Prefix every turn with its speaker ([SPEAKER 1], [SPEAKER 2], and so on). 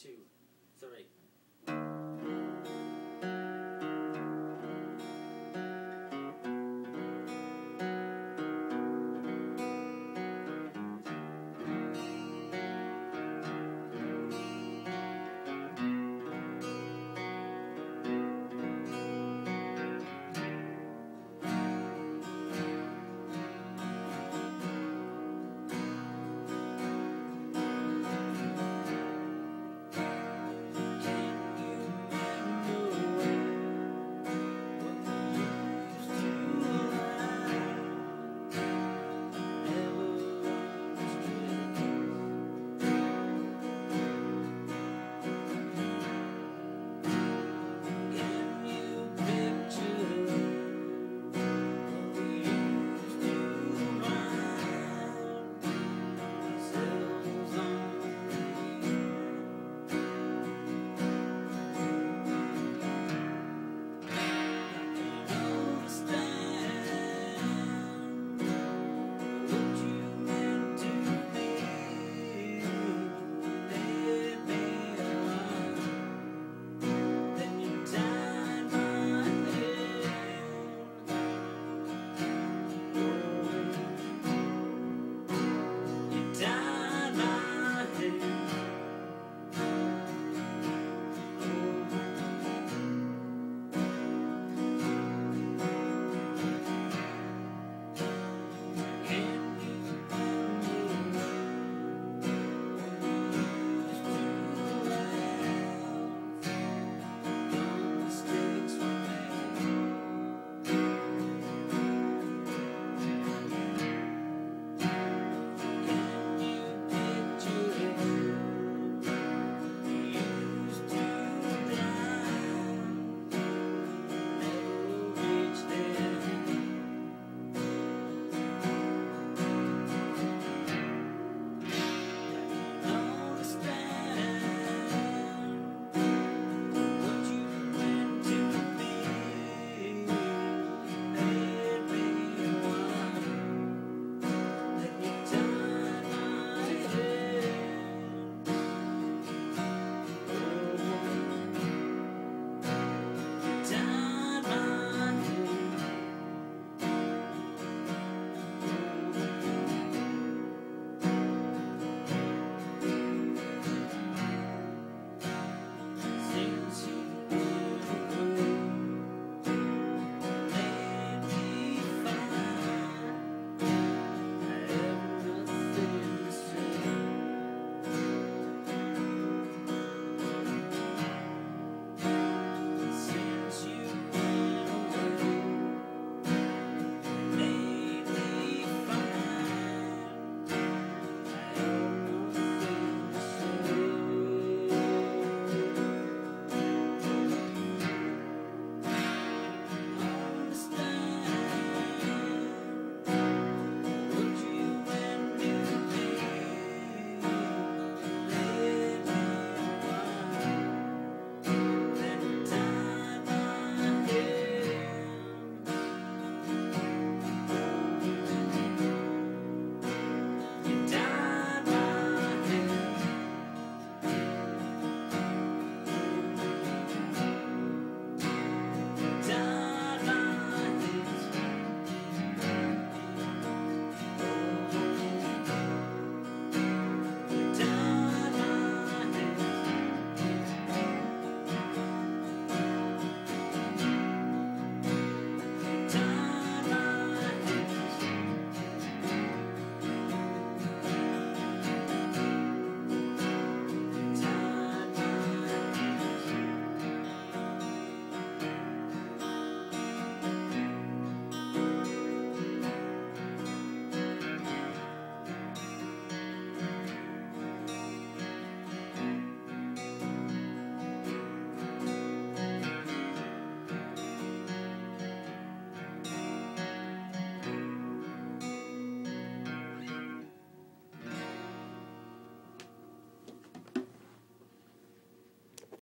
[SPEAKER 1] two.